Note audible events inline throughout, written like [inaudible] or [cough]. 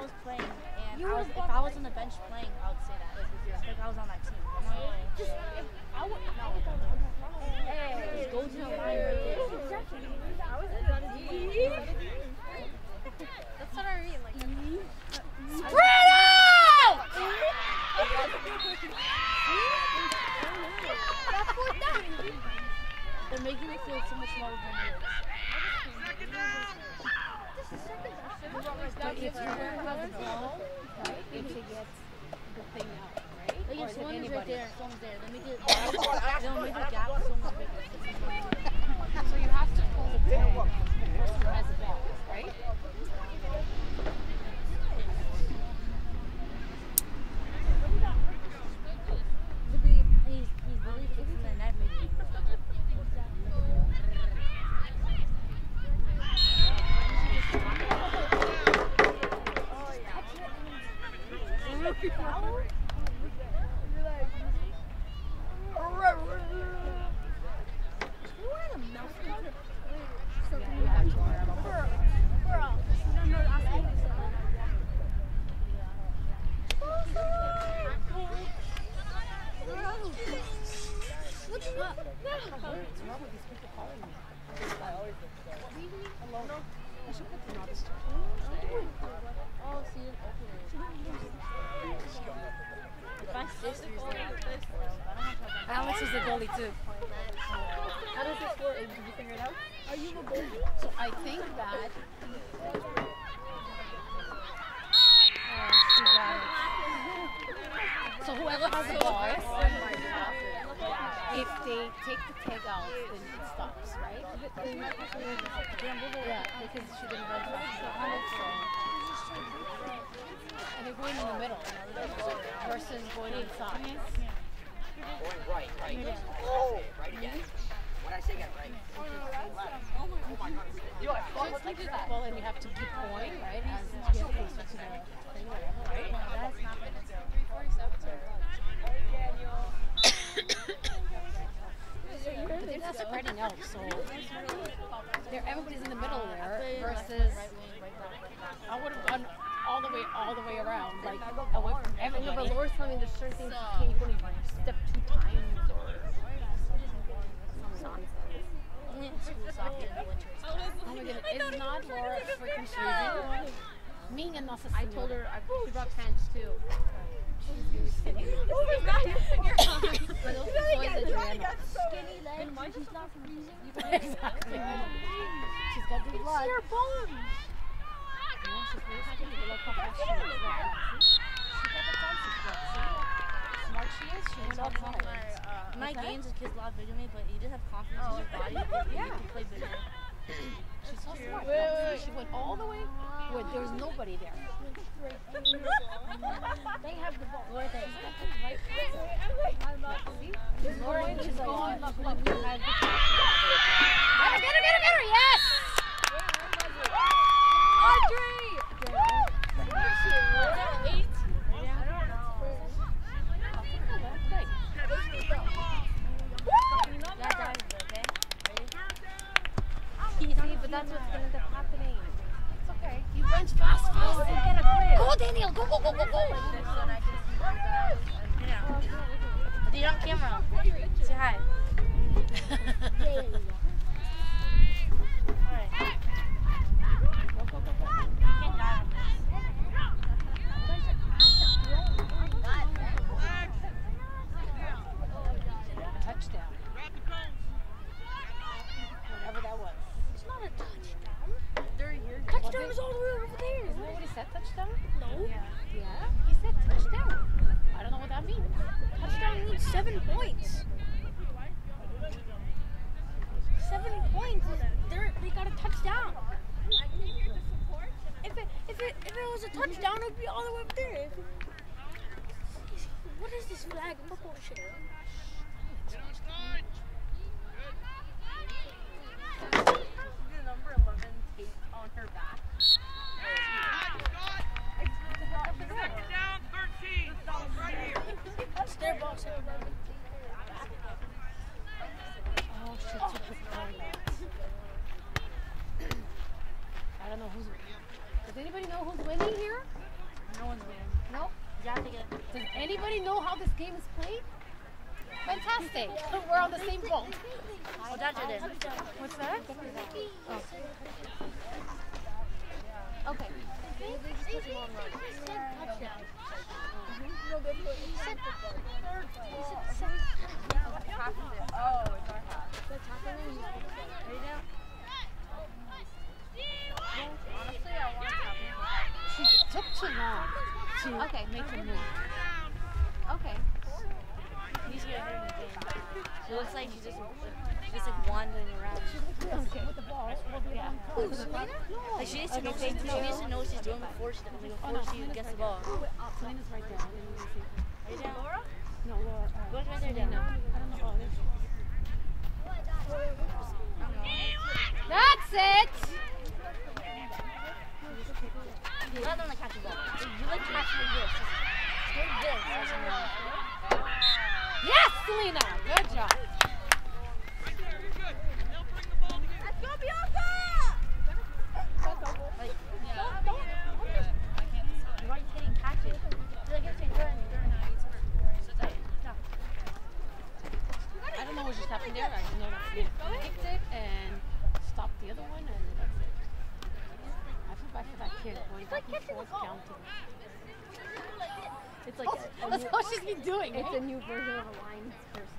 I was playing and I was, if I was on the bench playing, I would say that. Like, if I was on that team. Just, Are you a? So I think that. Oh, so whoever has the ball, if they take the tag out, then it stops, right? Yeah, because she didn't run the And they're going in the middle versus going inside. Going right, right. Oh, right again. You have to keep going, right? The thing, whatever. Right? No, so there, everybody's in the middle there versus I would have gone all the way, all the way around, like away from everybody. But Laura's telling certain things step only in school after the winter. Oh my goodness, it's not Laura freaking freezing? Being an officer. I told her I, she oh, brought pants too. [laughs] oh my god, your eyes. But those boys that Skinny legs, and why she's not freezing? Exactly. She's got the blood. It's your bones. She's very professional. She got the concept, she is. She knows all My, colors. uh, my Okay. gains a kid's love video bigger than me, but you just have confidence in your body. [laughs] Yeah. You can play bigger. She's so smart. No, see, she went all the way where there was nobody there. [laughs] They have the ball. Where they got the right See? She's Lauren, she's going. Look, look. Get her, get her, get her, get her. Yes! See, but that's what's going to end up happening. It's okay. You runs fast, fast. and Get a Daniel. Go, go, go, go, go. Dude, on camera. Say hi. Alright. Go, go, go, go. Can't die on this. Touchdown. Whatever that was. It's not a touchdown. They're here. Touchdown is all the way over there. Isn't that what he said, touchdown? No. Yeah, he said touchdown. I don't know what that means. Touchdown means seven points. Seven points. They're, they got a touchdown. If it, if it if it was a touchdown, it would be all the way up there. If it- what is this flag? I'm not bullshit. The number 11 tape on her back. It's their ball. so- Oh shit, you put the ball out. I don't know who's Does anybody know who's winning here? No one's winning. No? You have to get. Does anybody know how this game is played? Fantastic. We're on the same boat. Oh, that's it. What's that? Oh. Okay. Half of it. Oh, it's our half. Honestly, I want to have it. She took too long to Okay. make a move. Okay. He's gonna hurt in the game. It looks like she's just, she's just like wandering around. Okay. With the ball. Yeah. Like she needs to know, she, she needs to know what she's doing before she, like, Oh, before no, she Selena's gets right the ball. there. Selena's right there. Let me see. Right down. Laura? No, Laura. Uh, Go right there, Selena. down. I don't know. Oh, there she is. I don't know. That's it. Catches the ball. You like catching this. Just go this. Yes, Selena. Good job. Like, don't, don't, don't already hitting catches. You're a. No. I don't know what just happened there. I know that kicked it and stopped the other one. I feel bad for that kid going back and forth counting. It's like a, a That's new, all she's been doing. it's right? a new version of a lines person.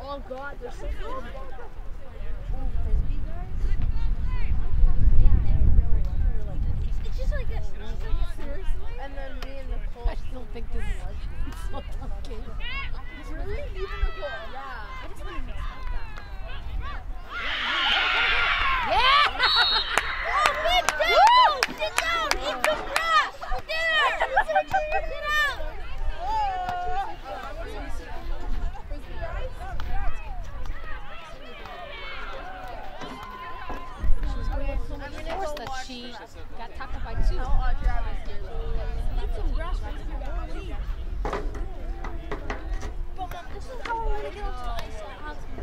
Oh god, they're so good. It's just like this. And then me and Nicole. I still think this is so [laughs] okay. Really? Even Nicole? Yeah. I just want to mix up that. Yeah! Oh, big down! Sit down! Eat some grass! Dinner! Sit down! She was going much force that she got by two. Did. Some grass. But mom, this is how I want to get onto the ice. I have to.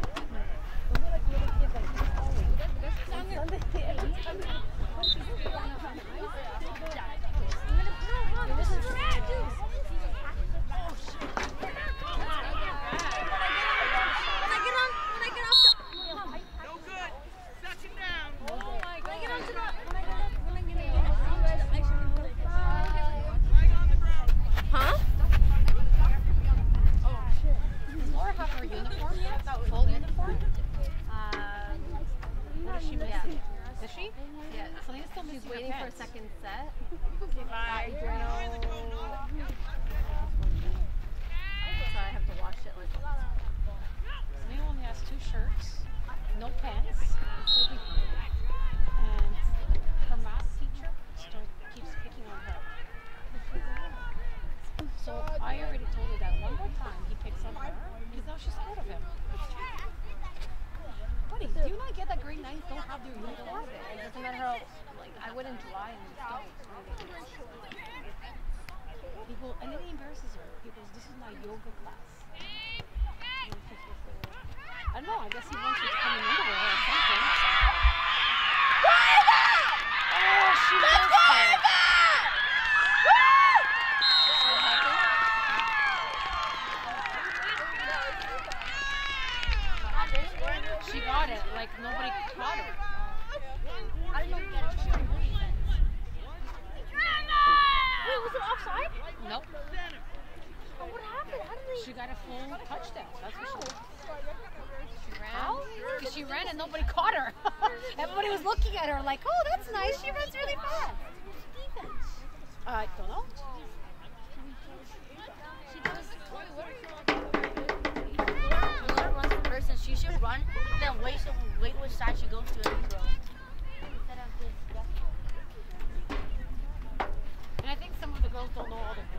Second set. Bye. So I have to wash it like May only has two shirts, no pants, and her math teacher still keeps picking on her. So I already told her that one more time he picks on her because now she's scared of him. Buddy, do you not get that grade nines don't have their uniform? it. It doesn't matter how like I wouldn't dry and stuff. People, and then he embarrasses her. People, "This is my yoga class." I don't know. I guess he wants her to come in underwear or something. Oh, she missed it. She got it like nobody caught her. I didn't know we got a touchdown. Wait, was it offside? Nope. Oh, what happened? How did they? She got a full touchdown. That's what she She ran. How? Because she ran and nobody caught her. [laughs] Everybody was looking at her like, oh, that's nice. She runs really fast. Uh, I don't know. She does. Whoever runs the person, she should run, then wait, so wait which side she goes to and throw. Instead of just guessing. And I think some of the girls don't know all the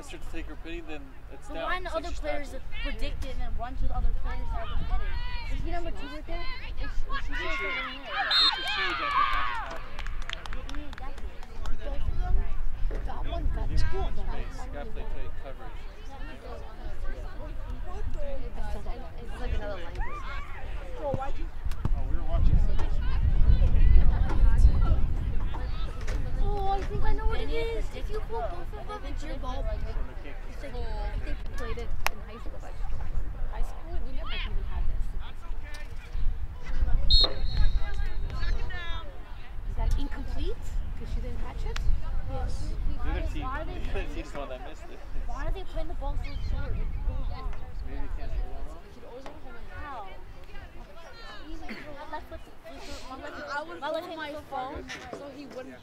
asked to take her pity, then it's the down. One so other players predicted and one to the other players that are going to it. Is he number two right there? phone so he wouldn't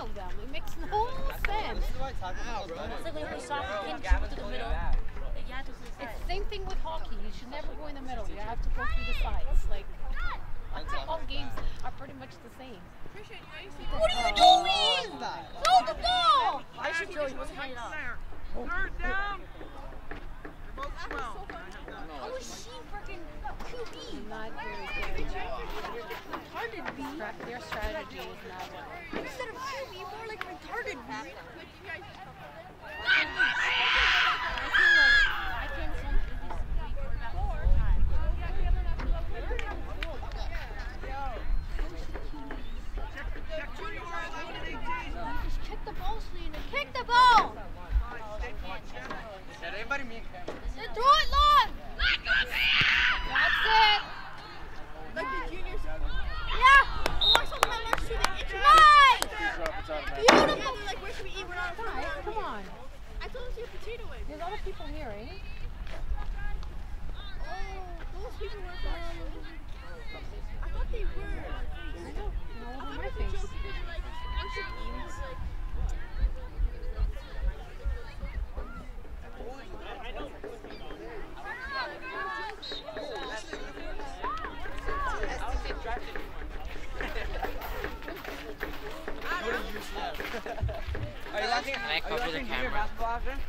on them. It makes no sense. It's like to the middle. It's the same thing with hockey. You should never go in the middle. You have to go through the sides. Like all games are pretty much the same. What are you doing? Hold the ball! I should tell you what's going on. Third down. Oh, she freaking QB. Not very good. Their strategy is not what started. There's other people here, right? Oh, those people were from... I thought they were. I don't know. I thought it was Are you laughing? like, once your. Are you laughing?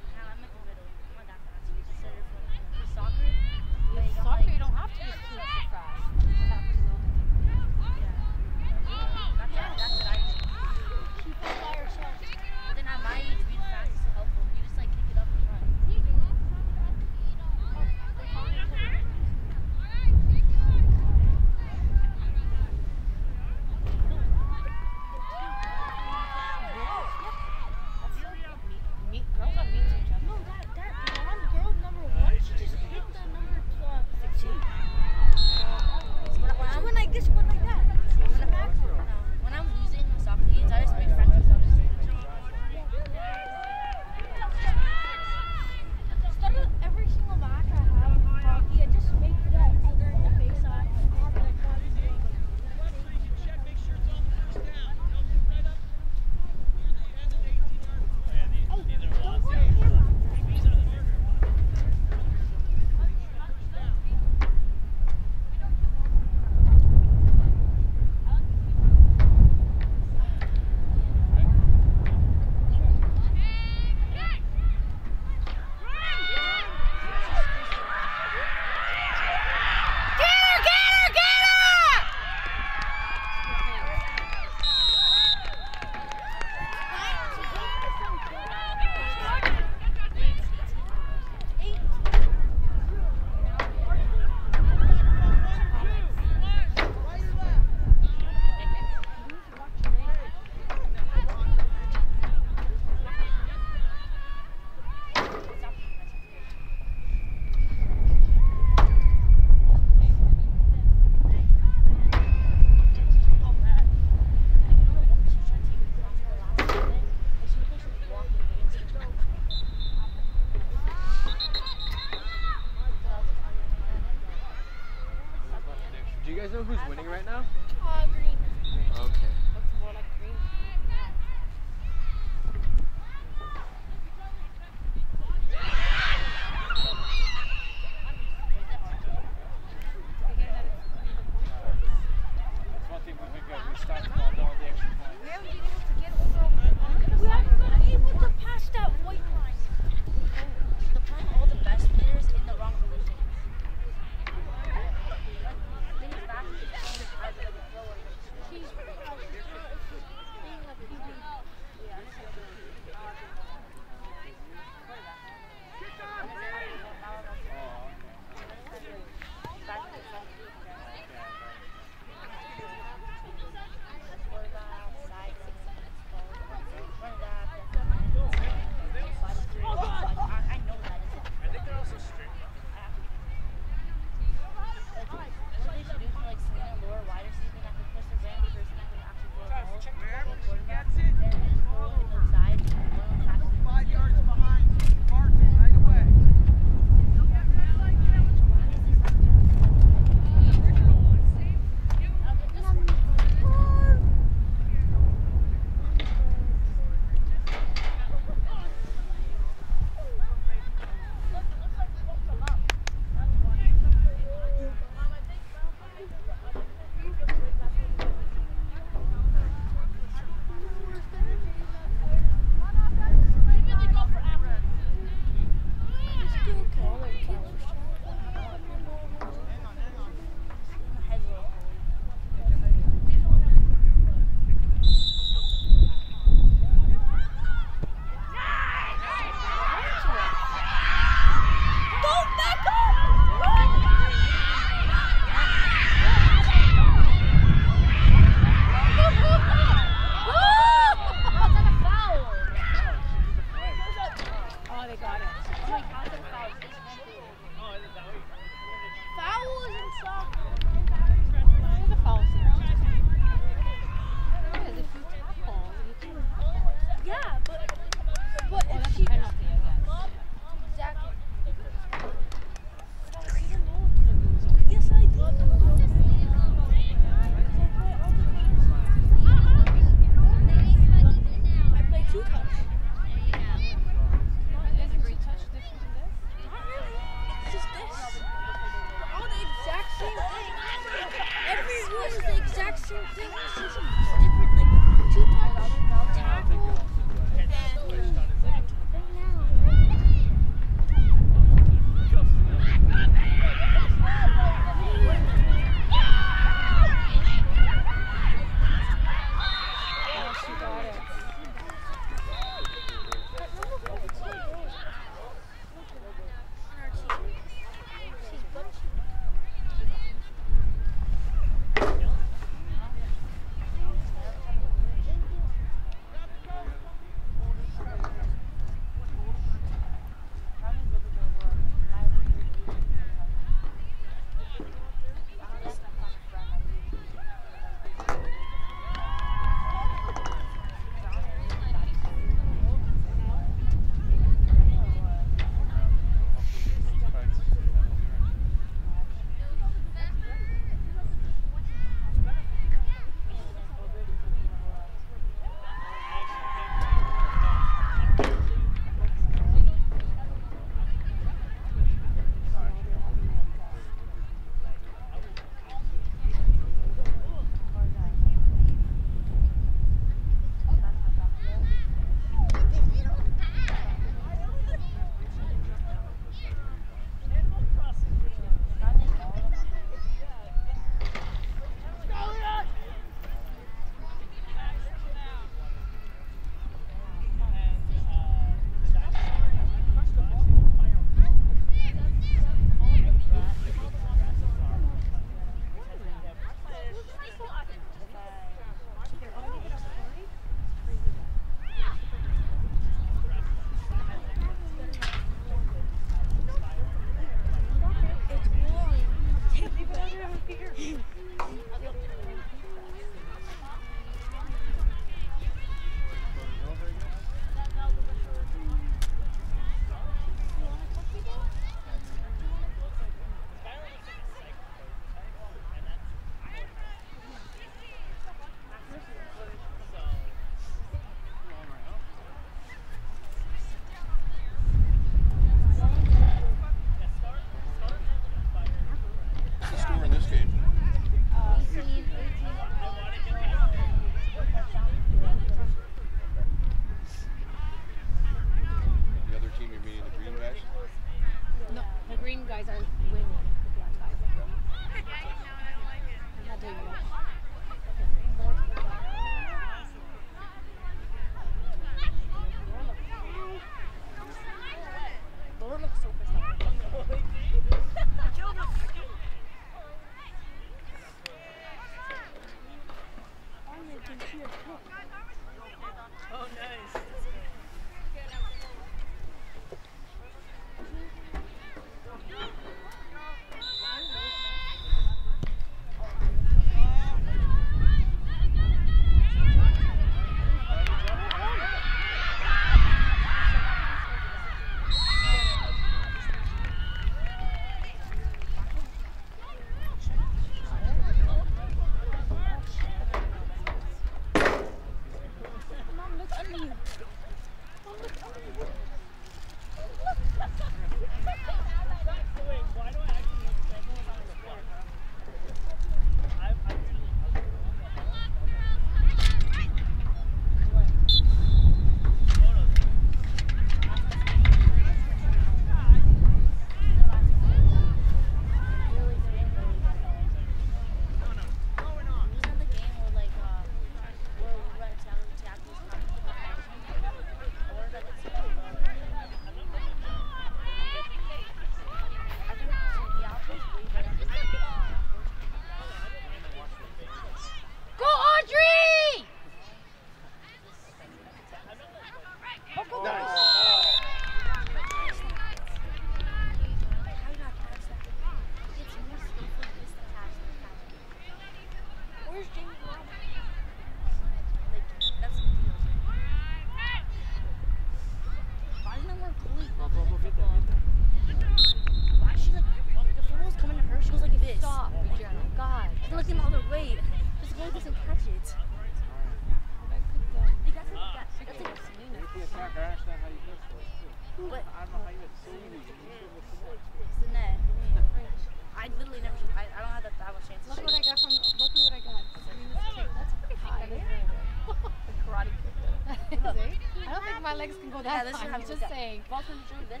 my legs can go that yeah, far. I'm just saying. Ball through this.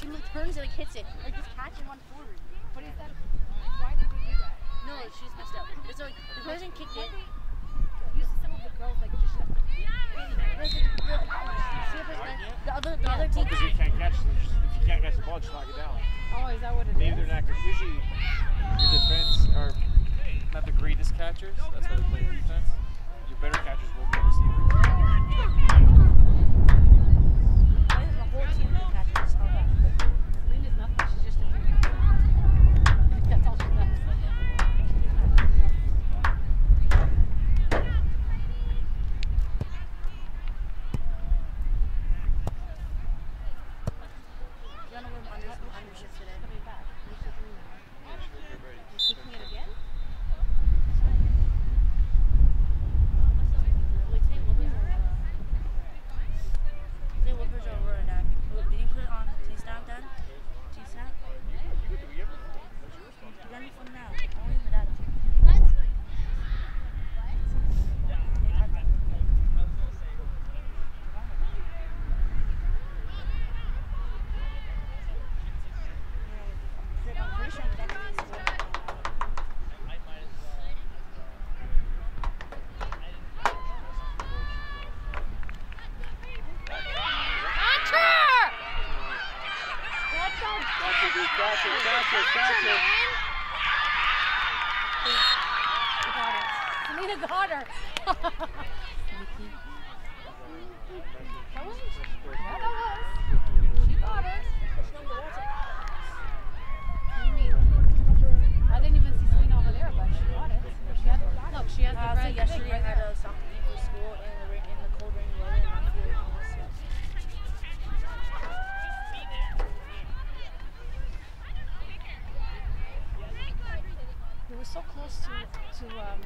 She turns and like hits it. Like just catching one forward. But is that why did they do that? No, she messed up. It's like the person kicked it. Some of the girls like just the other, team. Because you can't catch, if you can't catch the ball, just knock it down. Oh, that is? Usually, defense not the greatest catchers. That's what to um,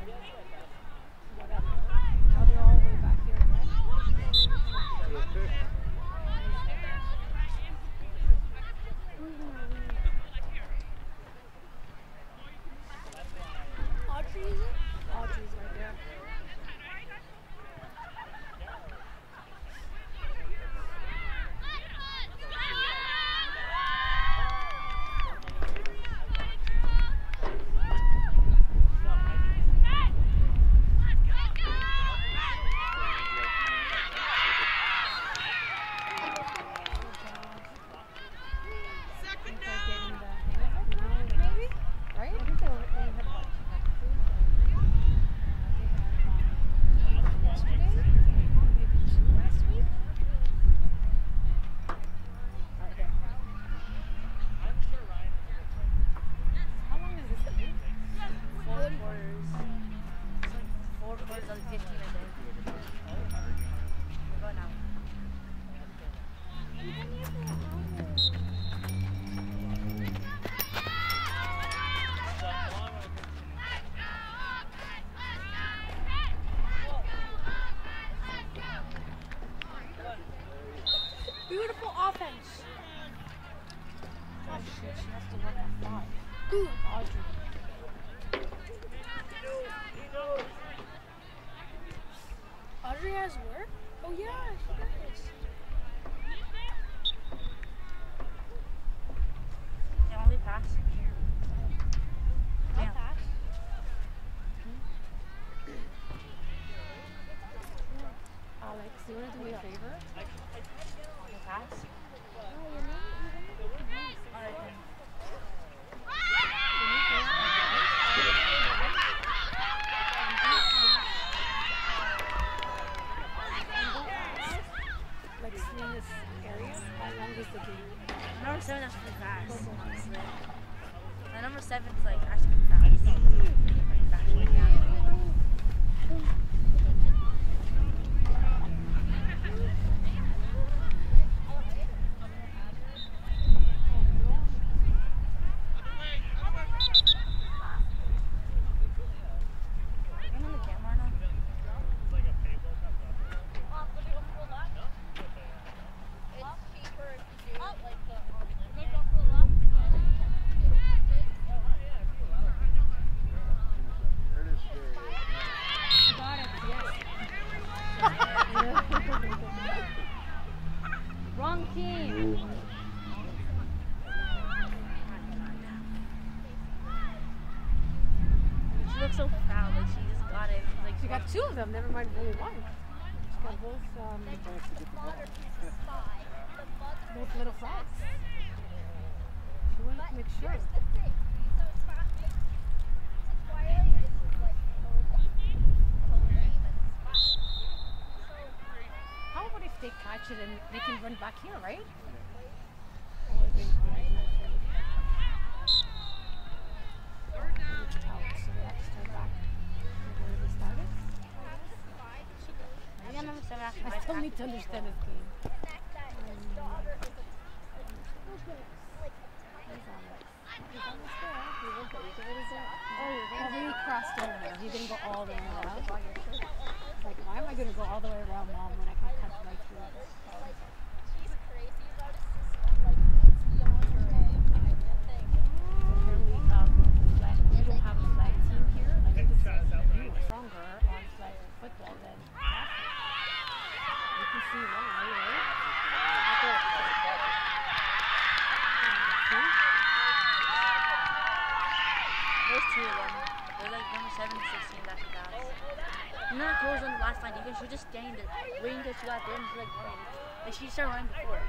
Alex, do you want to do me a favor? I pass? Got two of them, never mind only one. She got both, um, both little flags. She wanted to make sure. How about if they catch it and they can run back here, right? That would've been great. It's out, so they have to start back where they started. maybe I'm number seven after I still need to understand this game. Oh, he crossed over. He didn't go all the way around. Like, why am I going to go all the way around, mom, when I 7 16 left pass. On the last line defense. She was just standing there waiting until she got there and she's like running. Like she started running before.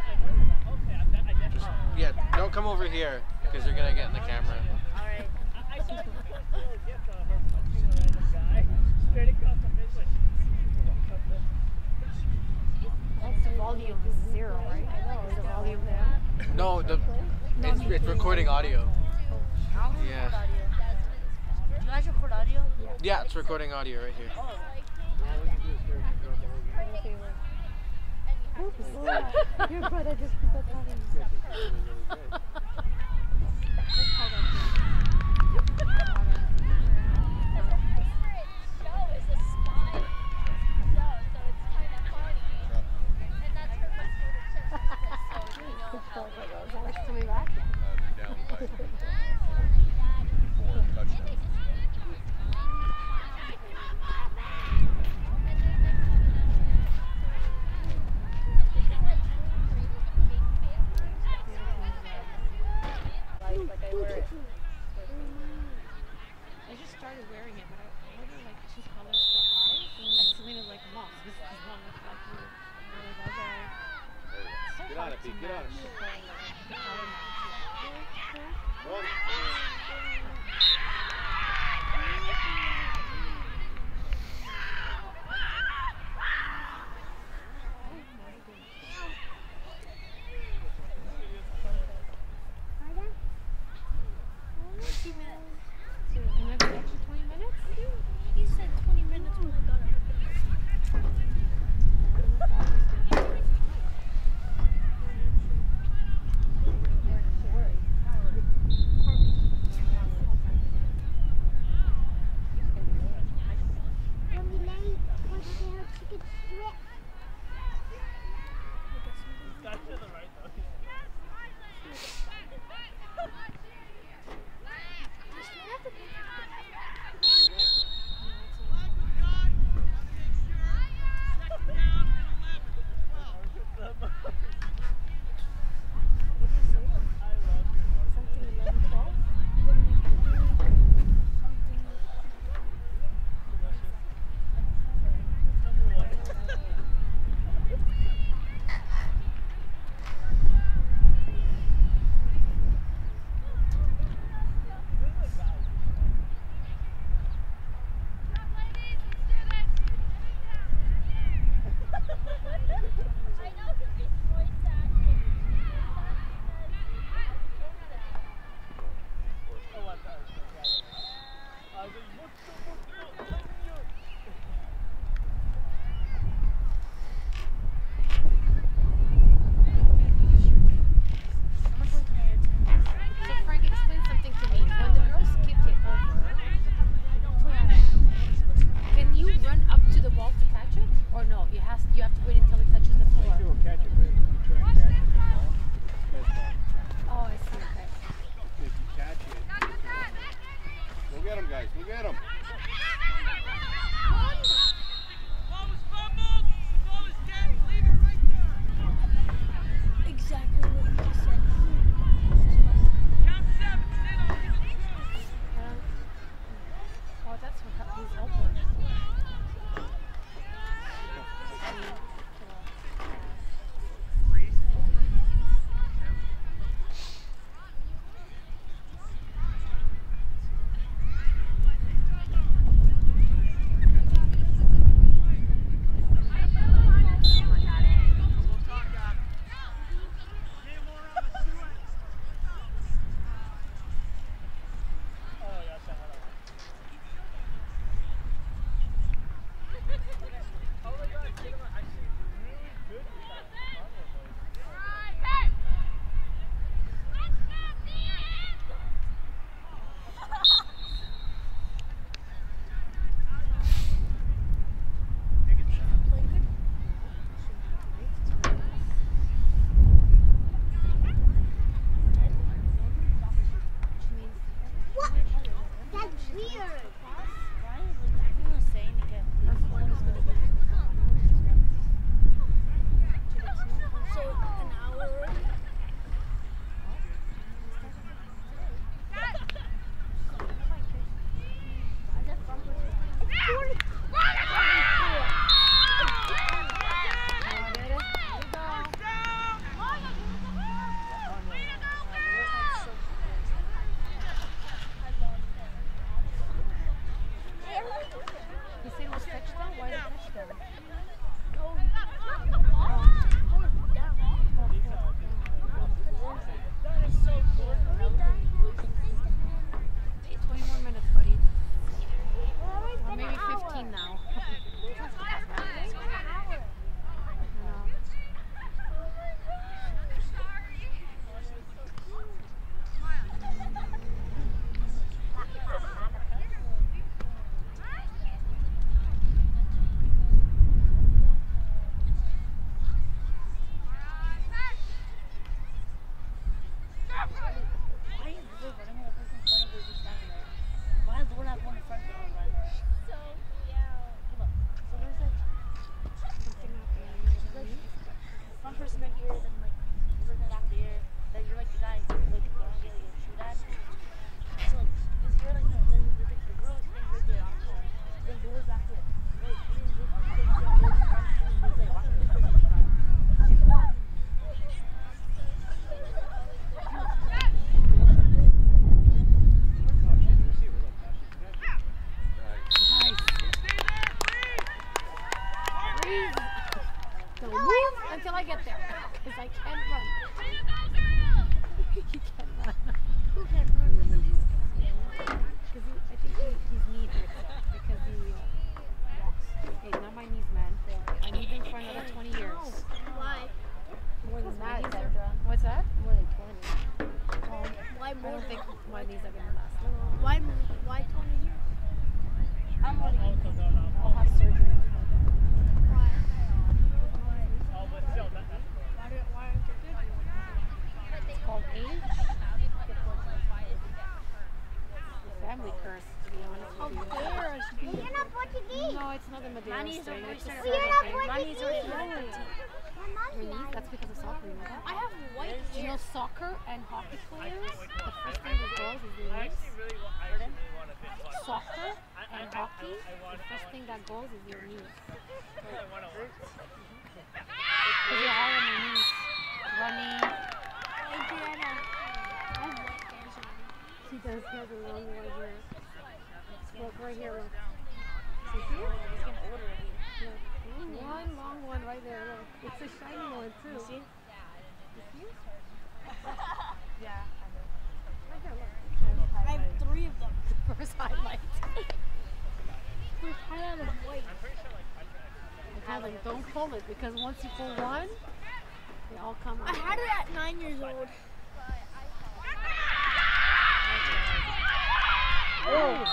Just, yeah, don't come over here because you're going to get in the camera. Volume zero, right? I know. Is volume? No, the, it's, it's recording audio. Oh. Yeah record audio. Do you guys record audio? Yeah, it's recording audio right here. [laughs] Oh. Your brother just put that on coming well, you're not That's because of soccer, you know that? I have white. Do you know soccer and hockey players? The first thing the girls is the lose. Soccer and hockey, the first thing that is control it because once you pull one, they all come out. I had it at nine years old. Oh.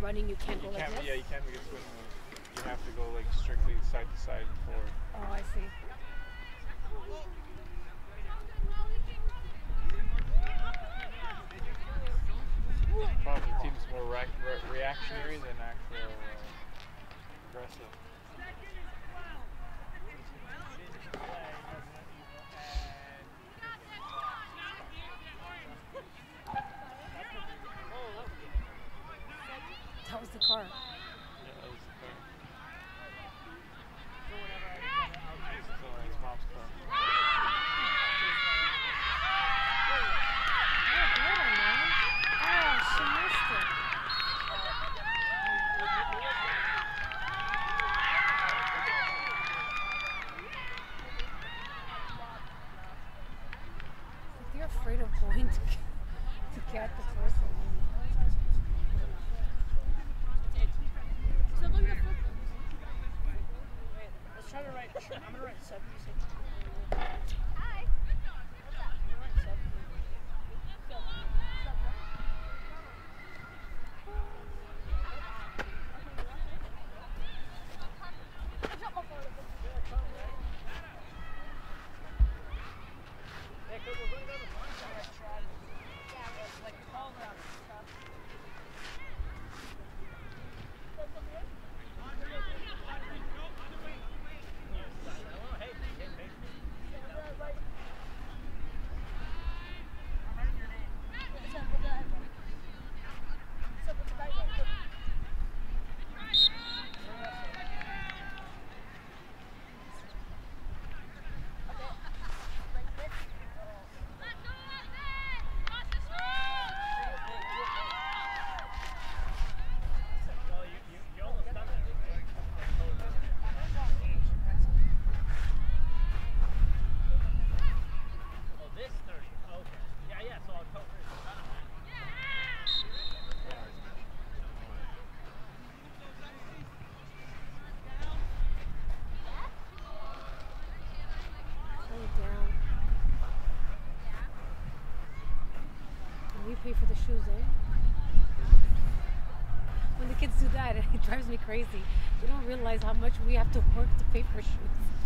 running, you can't you go can't, like this. Yeah, you can't. Because pay for the shoes, eh? When the kids do that, [laughs] it drives me crazy. They don't realize how much we have to work to pay for shoes.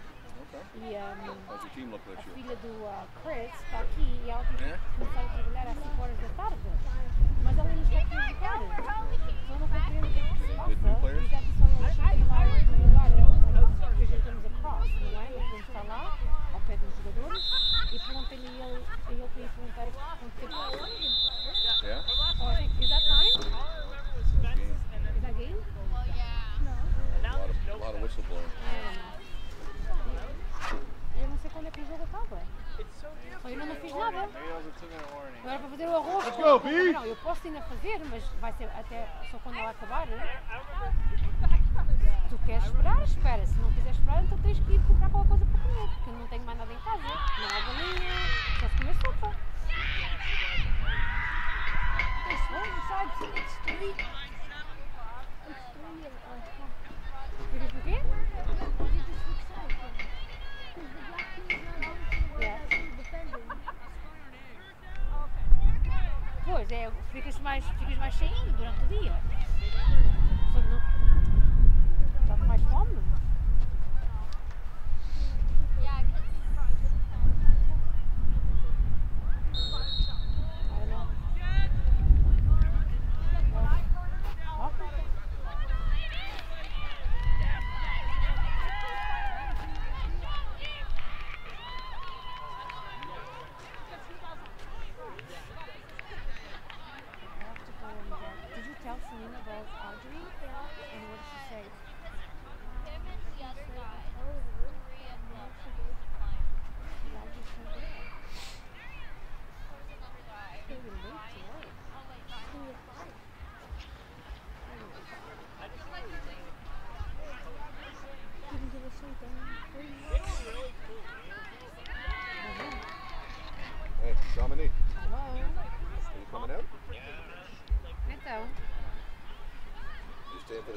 E um, a filha do uh, Chris está aqui e ela tem que começar a trabalhar às 5 horas da tarde. Mas ela não está aqui em casa. Então não compreendo tá o que é que se passa. até só quando ela acabar. Né? Tu queres esperar? Espera. Se não quiser esperar, então tens que ir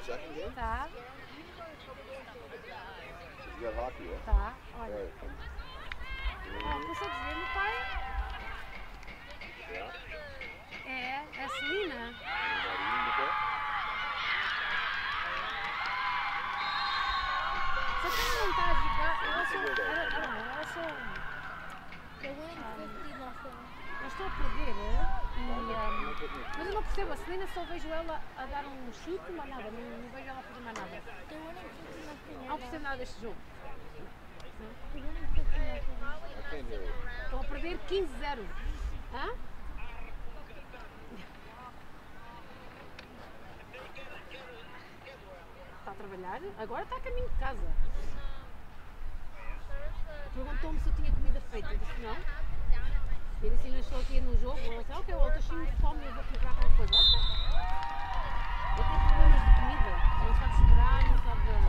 já ninguém. Tá. ainda só vejo ela a dar um chute, mas nada, não, não vejo ela fazer mais nada. Não percebo nada deste jogo. Estão a perder 15-0. Está a trabalhar? Agora está a caminho de casa. Perguntou-me se eu tinha comida feita. Eu disse não. Ele se estou aqui no jogo. Eu disse, ok, eu estou cheio de fome, e vou comprar alguma coisa. Eles só choraram,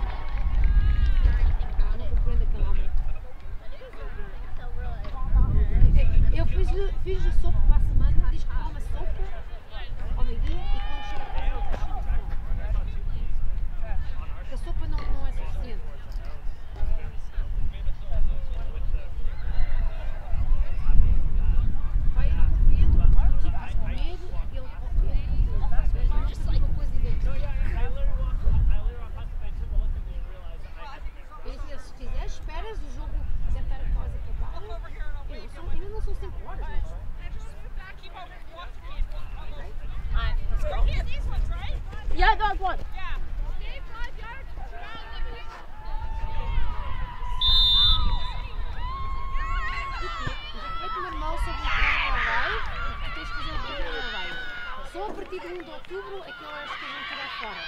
partir de 1 de outubro é que eu acho que vão tirar fora.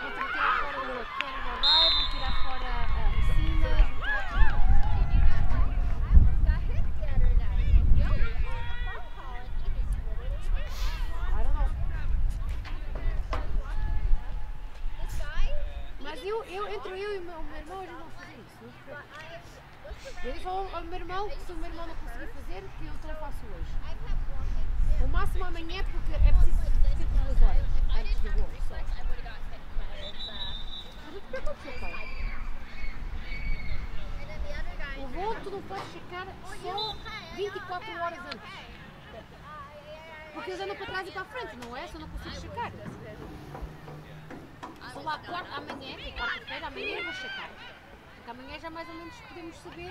Vão que tirar fora o Canada Rye, vão tirar fora a Recinas, vão tirar. Mas eu, eu, entre eu e o meu, meu irmão, a gente não isso. Eu disse ao, ao meu irmão que se o meu irmão não conseguir fazer, que eu então faço hoje. O máximo amanhã, porque é preciso tipo duas horas antes do voo só. Mas não te preocupes, meu pai. O voo tu não podes checar só 24 horas antes. Porque eles andam para trás e para a frente, não é? Se eu não consigo checar. Só lá quarta, amanhã, que é quarta-feira, amanhã eu vou checar. Porque amanhã já mais ou menos podemos saber.